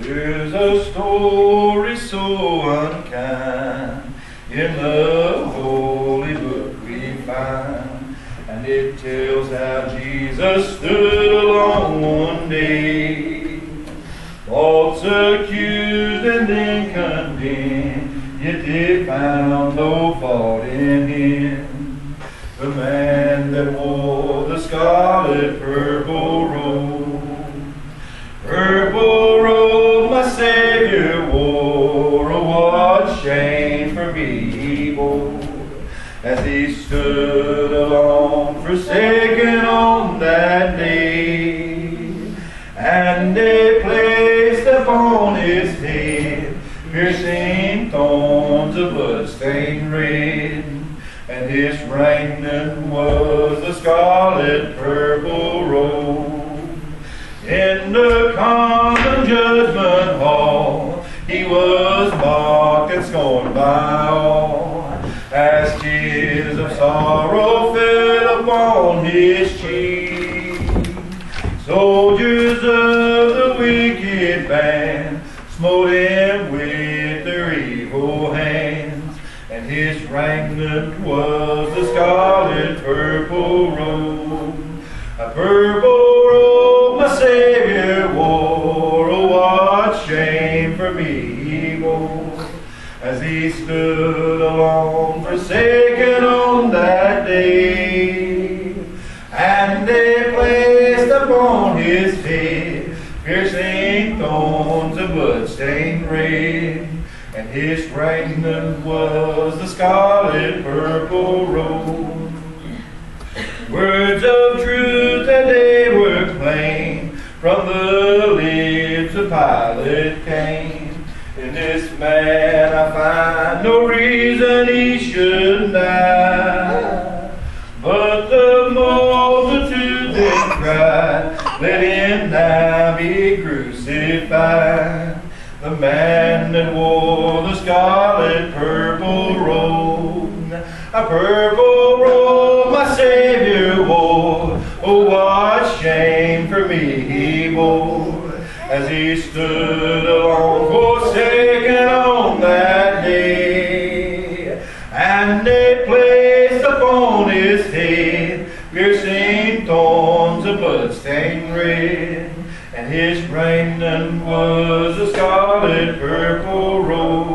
There's a story so unkind in the holy book we find, and it tells how Jesus stood alone one day, false accused and then condemned, yet they found no fault in him. The man that wore the scarlet purple as he stood alone, forsaken on that day. And they placed upon his head piercing thorns of blood-stained red, and his raiment was the scarlet purple robe. In the common judgment hall, he was mocked and scorned by all, tears of sorrow fell upon his cheek. Soldiers of the wicked band smote him with their evil hands, and his raiment was a scarlet purple robe. A purple robe my Savior wore, oh what shame for me he bore, as he stood alone, forsaken on that day. And they placed upon his head piercing thorns of blood-stained red, and his raiment was the scarlet purple robe. Words of truth that they were plain from the lips of Pilate came. In this man I find no reason he should die. But the multitude then cried, Let him now be crucified. The man that wore the scarlet purple robe, a purple robe my Savior wore. Oh, what shame for me he bore, as he stood alone, piercing thorns of blood-stained red, and his raiment was a scarlet purple robe.